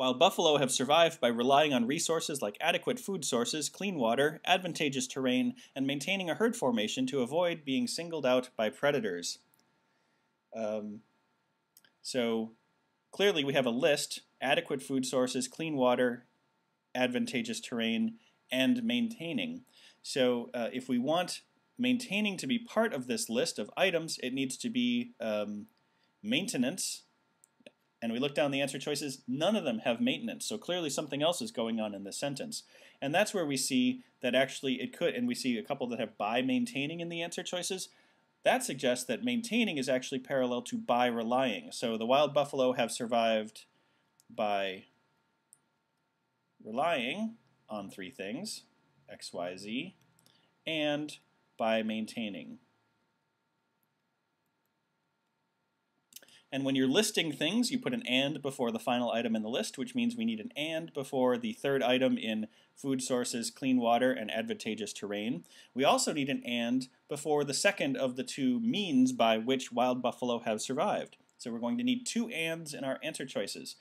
Wild buffalo have survived by relying on resources like adequate food sources, clean water, advantageous terrain, and maintaining a herd formation to avoid being singled out by predators. Um, so clearly we have a list, adequate food sources, clean water, advantageous terrain, and maintaining. So uh, if we want maintaining to be part of this list of items, it needs to be um, maintenance, and we look down the answer choices, none of them have maintenance. So clearly something else is going on in this sentence. And that's where we see that actually it could, and we see a couple that have by maintaining in the answer choices. That suggests that maintaining is actually parallel to by relying. So the wild buffalo have survived by relying on three things, X, Y, Z, and by maintaining. And when you're listing things, you put an AND before the final item in the list, which means we need an AND before the third item in food sources, clean water, and advantageous terrain. We also need an AND before the second of the two means by which wild buffalo have survived. So we're going to need two ANDs in our answer choices.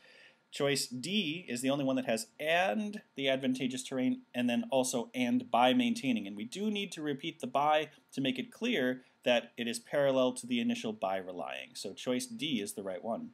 Choice D is the only one that has and the advantageous terrain and then also and by maintaining. And we do need to repeat the by to make it clear that it is parallel to the initial by relying. So choice D is the right one.